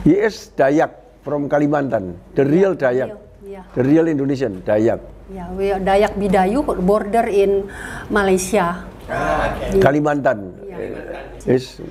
He is Dayak from Kalimantan, the real Dayak, yeah. the real Indonesian Dayak. Yeah, we are Dayak Bidayu border in Malaysia. Kalimantan. His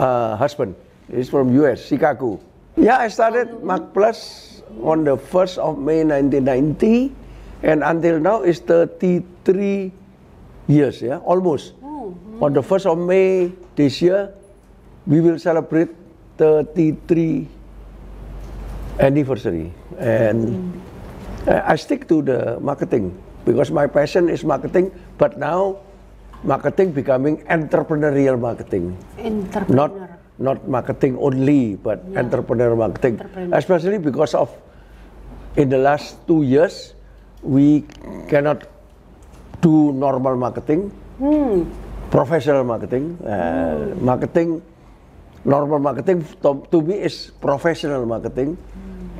uh, husband is from US, Chicago. Yeah, I started Mac Plus on the 1st of May 1990 and until now is 33 years, yeah, almost. On the 1st of May this year, we will celebrate 33 anniversary. And I I stick to the marketing because my passion is marketing, but now marketing becoming entrepreneurial marketing Entrepreneur. not not marketing only but Yeah. entrepreneur marketing Entrepreneur. especially because of in the last two years we cannot do normal marketing Hmm. professional marketing uh, marketing normal marketing to, to me is professional marketing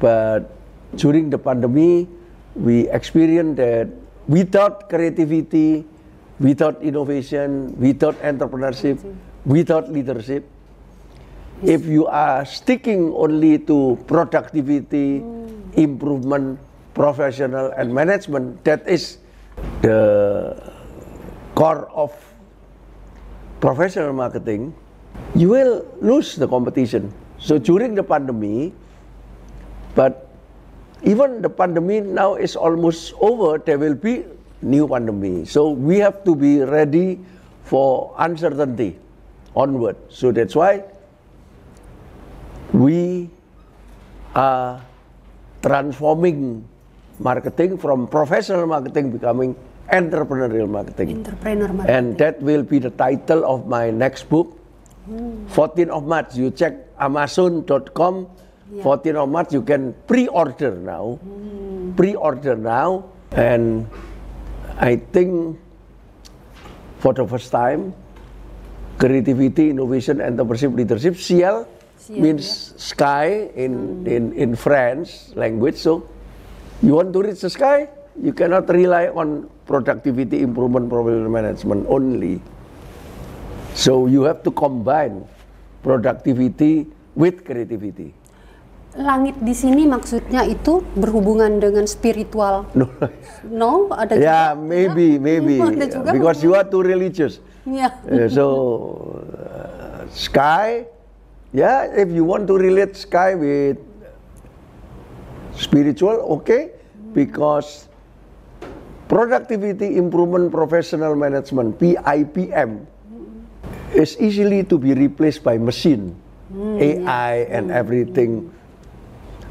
but during the pandemic we experienced that without creativity without innovation without entrepreneurship without leadership if you are sticking only to productivity improvement professional and management that is the core of professional marketing, you will lose the competition. So during the pandemic, but even the pandemic now is almost over, there will be new pandemic. So we have to be ready for uncertainty onward. So that's why we are transforming marketing from professional marketing becoming entrepreneurial marketing. Entrepreneur marketing. And that will be the title of my next book. 14th of March, you check amazon.com. 14th of March, you can pre-order now. Pre-order now. And I think for the first time, creativity, innovation, entrepreneurship, leadership, ciel, Ciel, means sky in, in, in French language. So you want to reach the sky, you cannot rely on productivity improvement, professional management only. So you have to combine productivity with creativity. Langit di sini maksudnya itu berhubungan dengan spiritual. No. No, ada yeah, juga. maybe, maybe. Ada juga Because you are too religious. Ya. Uh, so, uh, sky, yeah, if you want to relate sky with spiritual, okay, because productivity improvement professional management PIPM is easily to be replaced by machine, AI and everything.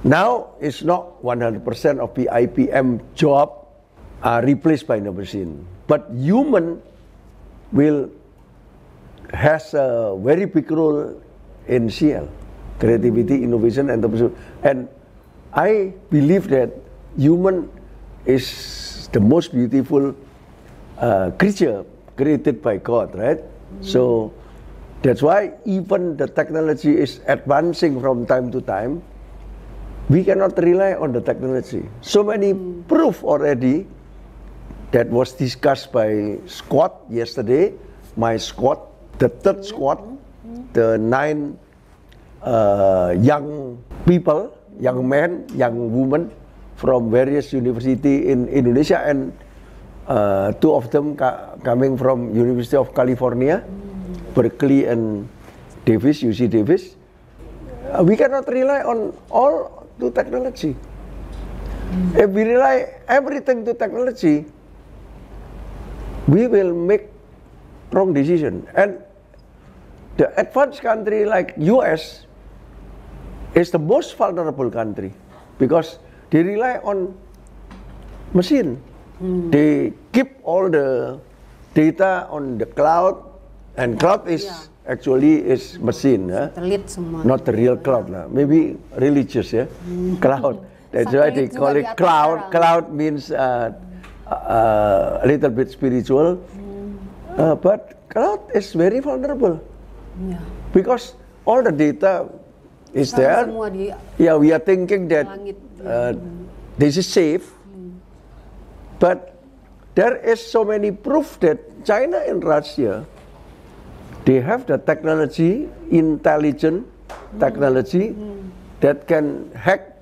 Now it's not 100% of PIPM job are replaced by the machine, but human will has a very big role in CL, creativity, innovation, and entrepreneurship. And I believe that human is the most beautiful uh, creature created by God, right? So that's why even the technology is advancing from time to time. We cannot rely on the technology. So many hmm. proof already that was discussed by squad yesterday, my squad, the third hmm. squad, hmm. the nine uh, young people, young men, young women from various university in Indonesia and uh, two of them ca- coming from University of California, Berkeley and Davis, UC Davis. Uh, we cannot rely on all to technology. If we rely everything to technology, we will make wrong decision. And the advanced country like US is the most vulnerable country because they rely on machine. They keep all the data on the cloud, and cloud is Yeah. actually is machine. Satelit semua. Not the real cloud lah. Maybe religious ya. Cloud. That's why they call it cloud. sekarang. Cloud means uh, uh, a little bit spiritual. Uh, but cloud is very vulnerable Ya. because all the data is there. semua di Yeah, we are thinking that Langit. uh, this is safe, but there is so many proof that China and Russia they have the technology, intelligent technology that can hack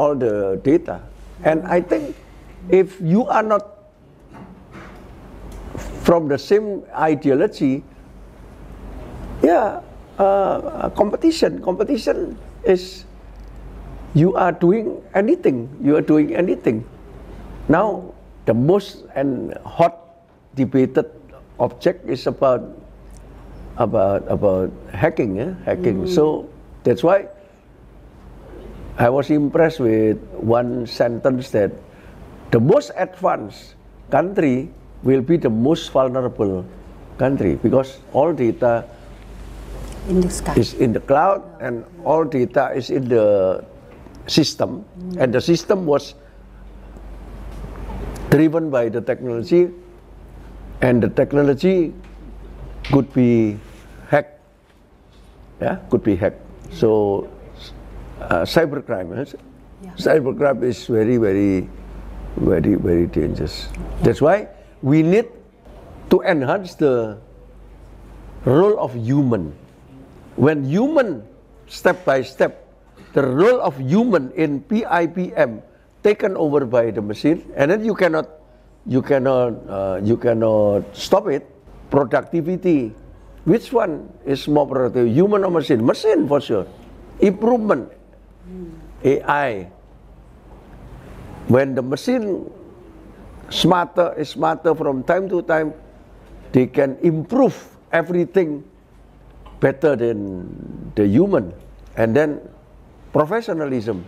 all the data. And I think if you are not from the same ideology, yeah, uh, competition. Competition is you are doing anything. You are doing anything. Now, the most and hot debated object is about about about hacking, yeah? hacking. Mm. So that's why I was impressed with one sentence that the most advanced country will be the most vulnerable country because all data in the sky. is in the cloud and all data is in the system and the system was driven by the technology and the technology could be hacked yeah could be hacked so uh, cybercrime yes? Yeah. cybercrime is very very very very dangerous that's why we need to enhance the role of human when human step by step the role of human in PIPM taken over by the machine and then you cannot you cannot uh, you cannot stop it. Productivity which one is more productive human or machine? Machine for sure. Improvement. AI when the machine smarter is smarter from time to time they can improve everything better than the human. And then professionalism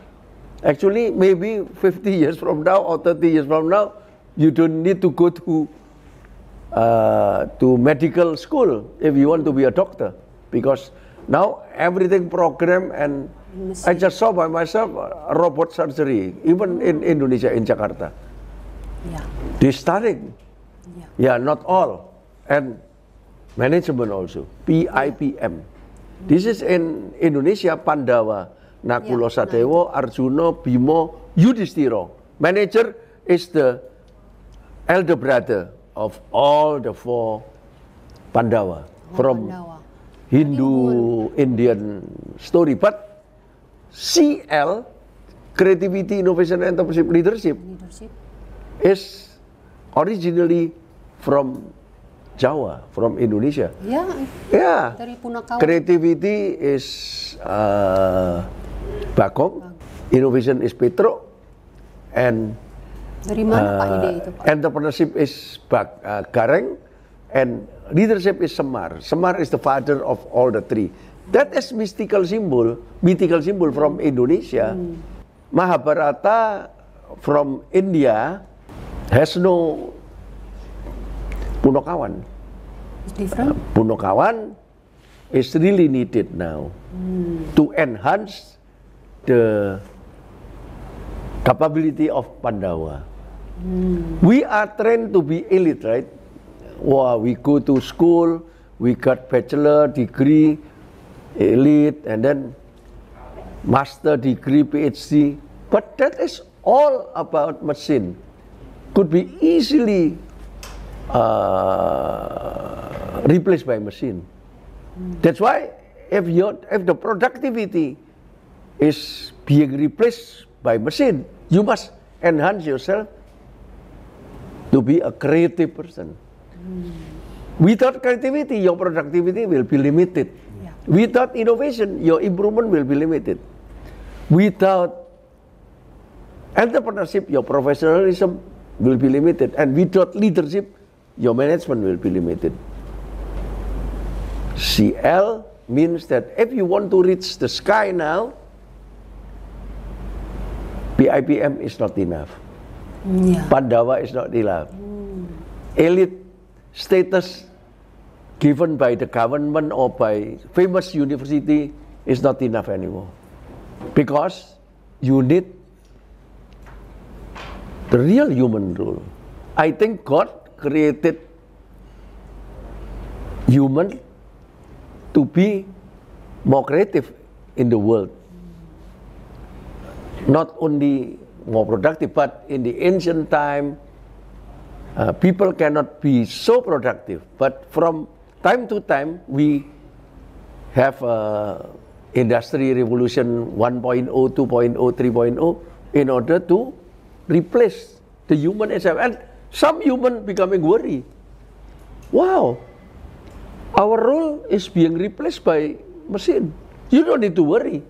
actually maybe 50 years from now or 30 years from now you don't need to go to uh, to medical school if you want to be a doctor because now everything program and I just saw by myself uh, robot surgery even in Indonesia in Jakarta Yeah. they starting Yeah. yeah, not all. And management also. PIPM. This is in Indonesia, Pandawa, Nakulo Yeah, Sadewo, Arjuna, Bimo, Yudhistira. Manager is the elder brother of all the four Pandawa from Pandawa. Hindu Indian story. But CL, Creativity, Innovation, Entrepreneurship, Leadership, Leadership. is originally from Jawa, from Indonesia. Ya, Yeah. dari Punakawan. Creativity is uh, Bakong, innovation is Petro, and Dari mana Pak uh, ide itu Pak? entrepreneurship is Bak, uh, Gareng, and leadership is Semar. Semar is the father of all the three. That is mystical symbol, mythical symbol from Indonesia. Mahabharata from India has no Punokawan. Different. Punokawan is really needed now to enhance the capability of Pandawa. We are trained to be elite, right? Wow, we go to school, we got bachelor degree, elite, and then master degree, PhD. But that is all about machine. Could be easily uh, replaced by machine. That's why if your if the productivity is being replaced by machine, you must enhance yourself to be a creative person. Without creativity, your productivity will be limited. Yeah. Without innovation, your improvement will be limited. Without entrepreneurship, your professionalism will be limited. And without leadership, your management will be limited. CL means that if you want to reach the sky now, PIPM is not enough. Ya. Pandawa is not enough. Elite status given by the government or by famous university is not enough anymore. Because you need the real human role. I think God created human to be more creative in the world. Not only more productive, but in the ancient time, uh, people cannot be so productive. But from time to time, we have uh, industry revolution 1.0, 2.0, 3.0 in order to replace the human itself. And some human becoming worry. Wow, our role is being replaced by machine. You don't need to worry.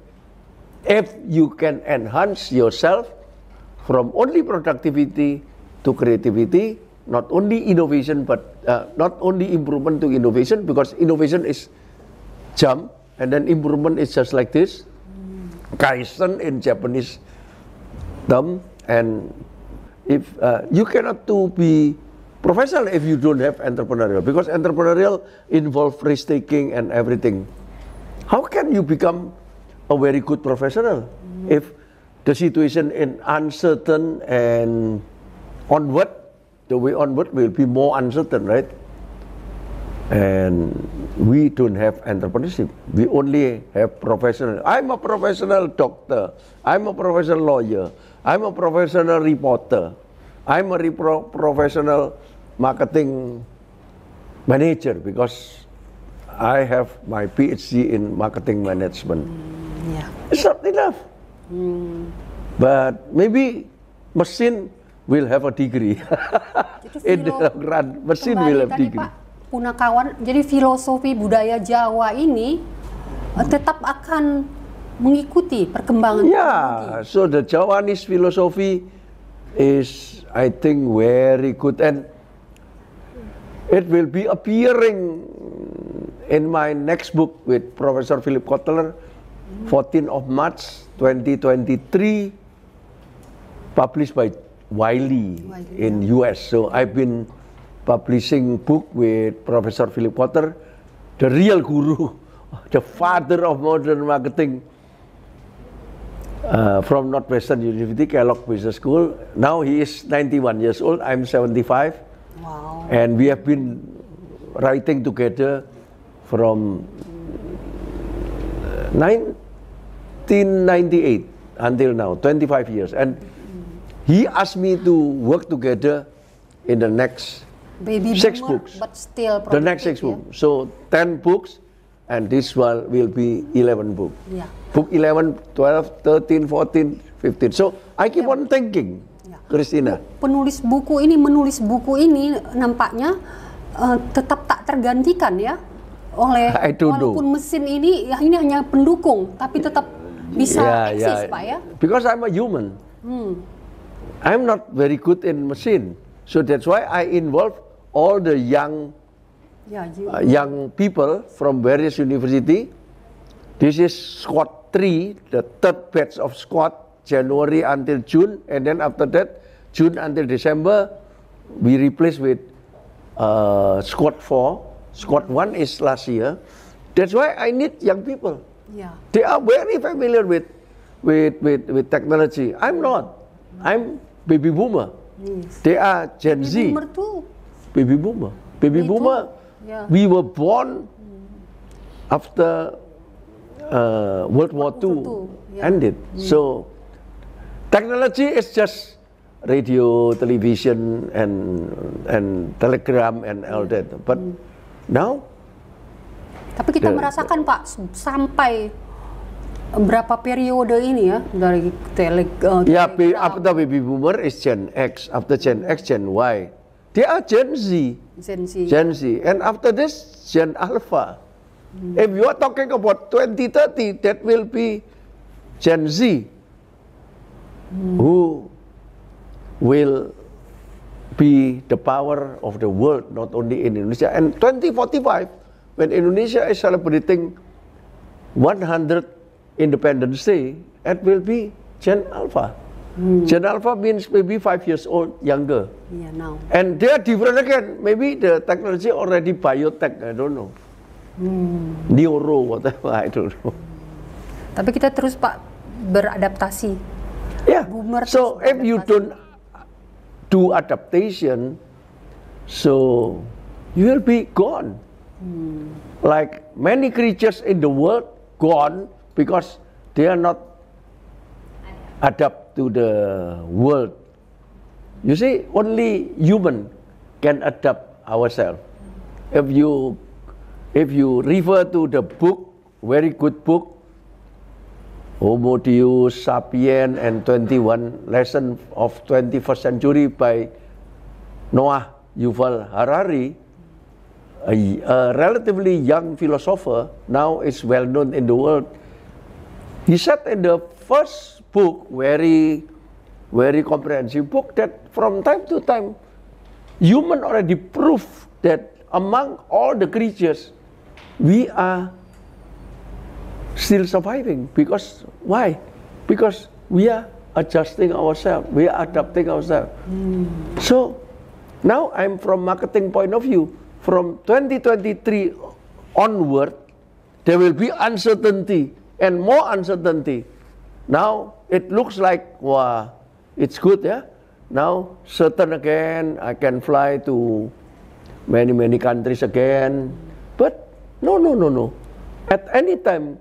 If you can enhance yourself from only productivity to creativity, not only innovation, but uh, not only improvement to innovation, because innovation is jump, and then improvement is just like this. Kaizen in Japanese term, and if uh, you cannot to be professional if you don't have entrepreneurial, because entrepreneurial involve risk taking and everything. How can you become a very good professional mm-hmm. if the situation is uncertain and onward, the way onward will be more uncertain, right? And we don't have entrepreneurship. We only have professional. I'm a professional doctor. I'm a professional lawyer. I'm a professional reporter. I'm a repro- professional marketing manager because I have my PhD in marketing management. Mm. Ya. It's not enough. But maybe machine will have a degree. In the machine Kembali will have degree. Pak Punakawan, jadi filosofi budaya Jawa ini eh, tetap akan mengikuti perkembangan teknologi. Yeah, so the Javanese philosophy is, I think, very good, and it will be appearing in my next book with Professor Philip Kotler, 14th of March 2023, published by Wiley Wiley, in US. So I've been publishing book with Professor Philip Kotler, the real guru, the father of modern marketing uh, from Northwestern University, Kellogg Business School. Now he is 91 years old. I'm 75, Wow. and we have been writing together from uh, 1998 until now, 25 years. And he asked me to work together in the next Baby six boomer, books. but still the next six books. So 10 books, and this one will be 11 books. Ya. Book 11, 12, 13, 14, 15. So I keep on thinking, Yeah. Christina. Penulis buku ini menulis buku ini nampaknya eh, tetap tak tergantikan ya oleh I don't know. walaupun mesin ini ya ini hanya pendukung tapi tetap bisa eksis Pak ya. Because I'm a human. I'm not very good in machine. So that's why I involve all the young you- uh, young people from various university. This is squad three, the third batch of squad, January until June, and then after that, June until December, we replace with uh, squad four. Squad one is last year. That's why I need young people. Ya. They are very familiar with with with, with technology. I'm not. I'm baby boomer. Yes. They are Gen Z Boomer tuh baby boomer. Baby Itu, boomer. ya. We were born after uh, World War II ya. ended. So technology is just radio, television, and and telegram and all that. But now, Tapi kita The- merasakan Pak sampai berapa periode ini ya dari tele yeah, ba- telegram, after baby boomer is Gen X. After Gen X, Gen Y. They are Gen Z. Gen Z. Gen Z. And after this, Gen Alpha. If you are talking about 2030, that will be Gen Z who will be the power of the world, not only in Indonesia. And 2045, when Indonesia is celebrating 100 Independence Day, it will be Gen Alpha. Gen Alpha means maybe five years old younger. Iya, now. And they are different again. Maybe the technology already biotech, I don't know. Neuro, whatever, I don't know. Tapi kita terus Pak beradaptasi. Yeah. Boomer So if you don't do adaptation, so you will be gone. Like many creatures in the world, gone because they are not adapt to the world. You see, only human can adapt ourselves. If you if you refer to the book, very good book, Homo Deus, Sapien, and 21 Lesson of 21st Century by Noah Yuval Harari, a, a relatively young philosopher, now is well known in the world. He said in the first book, very, very comprehensive book, that from time to time, human already proved that among all the creatures, we are still surviving. Because why? Because we are adjusting ourselves we are adapting ourselves. Hmm. So now i'm from marketing point of view from 2023 onward there will be uncertainty and more uncertainty. Now it looks like wow it's good yeah? Now certain again i can fly to many many countries again. But no no no no. At any time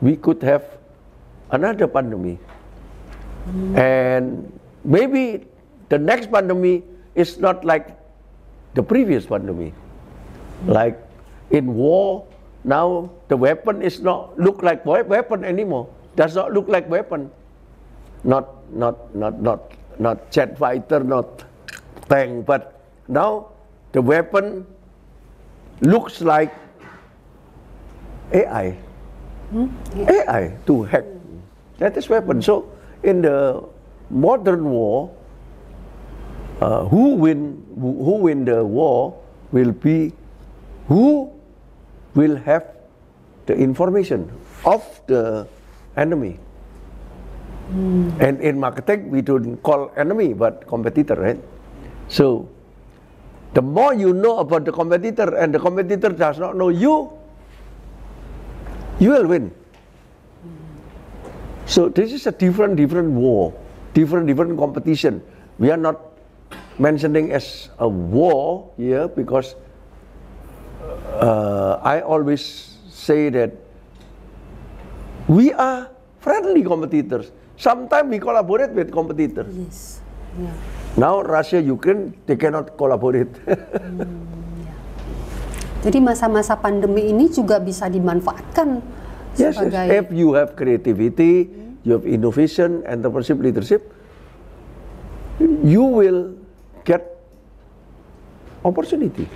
we could have another pandemic. And maybe the next pandemic is not like the previous pandemic. Like in war, now the weapon is not look like weapon anymore. Does not look like weapon. Not not not not not jet fighter, not tank, but now the weapon looks like AI. Hmm? AI to hack. That is weapon. So in the modern war, uh, who win who who win the war will be who will have the information of the enemy. And in marketing, we don't call enemy but competitor, right? So the more you know about the competitor and the competitor does not know you, you will win. So this is a different, different war, different, different competition. We are not mentioning as a war here because uh, I always say that we are friendly competitors. Sometimes we collaborate with competitors. Yes. Yeah. Now Russia, Ukraine, they cannot collaborate. Jadi masa-masa pandemi ini juga bisa dimanfaatkan yes, yes, sebagai if you have creativity, you have innovation, entrepreneurship, leadership, you will get opportunity.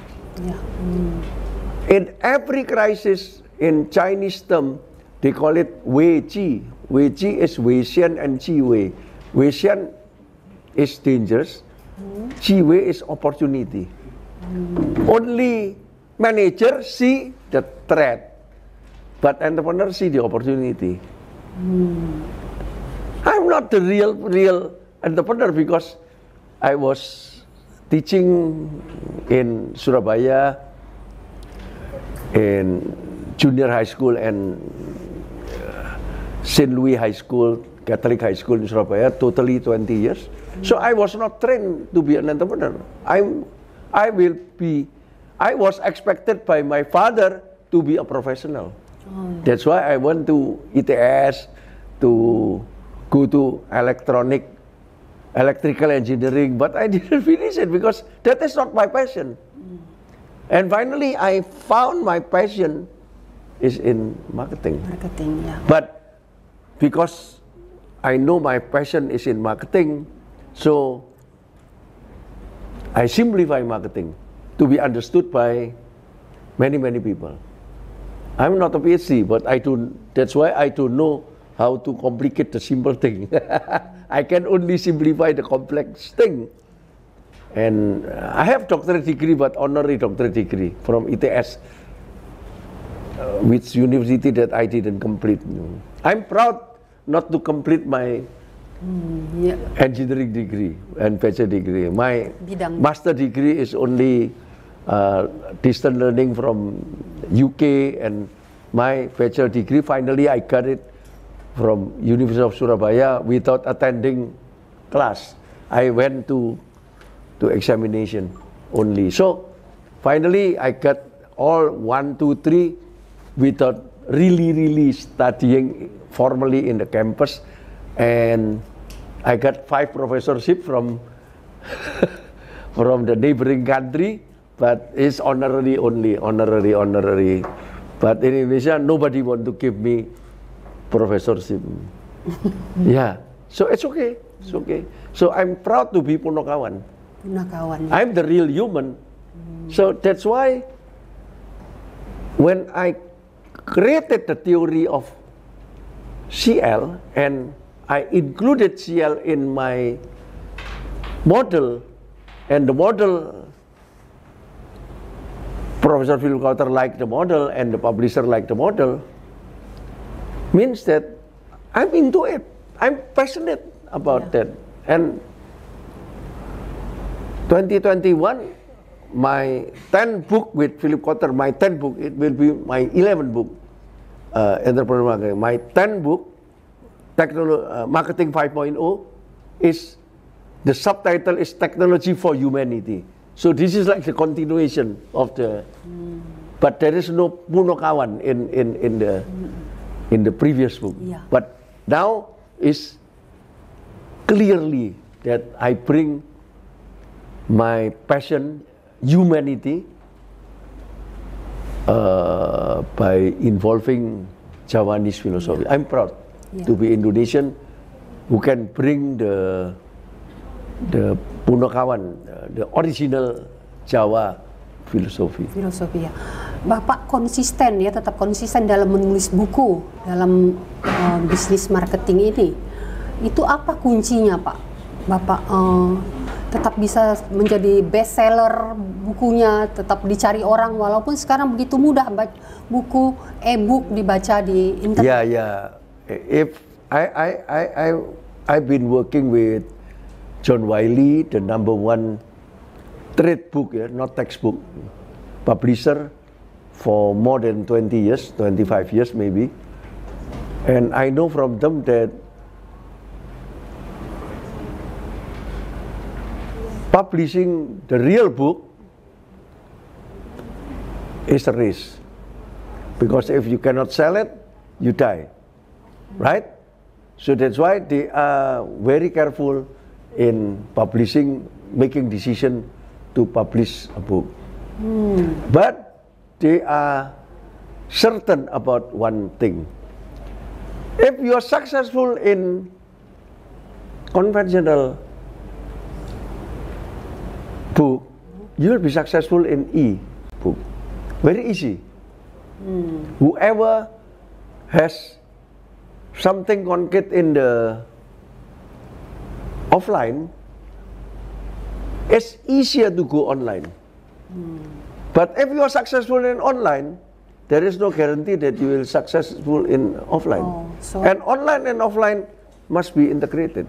In every crisis in Chinese term, they call it Wei Qi. Wei Qi is Wei Xian and Qi Wei. Wei Xian is dangerous. Qi Wei is opportunity. Only manager see the threat, but entrepreneur see the opportunity. I'm not the real real entrepreneur because I was teaching in Surabaya in junior high school and uh, St. Louis High School, Catholic High School in Surabaya, totally 20 years. So I was not trained to be an entrepreneur. I'm, I will be, I was expected by my father to be a professional. That's why I went to ITS to go to electronic, electrical engineering, but I didn't finish it because that is not my passion. And finally, I found my passion is in marketing. marketing ya. But because I know my passion is in marketing, so I simplify marketing to be understood by many, many people. I'm not a PhD, but I do, that's why I don't know how to complicate the simple thing. I can only simplify the complex thing. And uh, I have doctorate degree, but honorary doctorate degree from ITS, uh, which university that I didn't complete. I'm proud not to complete my Ya, engineering degree and bachelor degree. My Bidang. master degree is only uh, distant learning from UK and my bachelor degree finally I got it from University of Surabaya without attending class. I went to to examination only. So finally I got all one, two, three without really, really studying formally in the campus. And I got five professorship from from the neighboring country, but it's honorary only, honorary, honorary. But in Indonesia, nobody want to give me professorship. yeah, so it's okay, it's okay. So I'm proud to be Punokawan. Punakawan. I'm the real human. So that's why when I created the theory of CL and I included CL in my model and the model Professor Philip Kauter liked the model and the publisher liked the model means that I'm into it. I'm passionate about Yeah. that. And 2021, my 10 book with Philip Kotler, my 10 book, it will be my 11 book, uh, entrepreneur marketing. My 10 book, technolo- uh, marketing 5.0, is the subtitle is technology for humanity. So this is like the continuation of the, but there is no Punokawan in, in, in the in the previous book. Yeah. But now is clearly that I bring my passion, humanity, uh, by involving Javanese philosophy. I'm proud Yeah. to be Indonesian who can bring the the Punokawan, uh, the original Jawa philosophy. filosofi ya. Bapak konsisten ya, tetap konsisten dalam menulis buku dalam eh, bisnis marketing ini. Itu apa kuncinya, Pak? Bapak eh, tetap bisa menjadi best seller bukunya, tetap dicari orang walaupun sekarang begitu mudah buku e-book dibaca di internet. Yeah, yeah. If I, I, I, I, I've been working with John Wiley, the number one trade book, yeah, not textbook, publisher for more than 20 years, 25 years maybe. And I know from them that publishing the real book is a risk. Because if you cannot sell it, you die. Right? So that's why they are very careful in publishing, making decision to publish a book. But they are certain about one thing. If you are successful in conventional book, you will be successful in e-book. Very easy. Whoever has something concrete in the offline, it's easier to go online. But if you are successful in online, there is no guarantee that you will successful in offline. Oh, so- and online and offline must be integrated.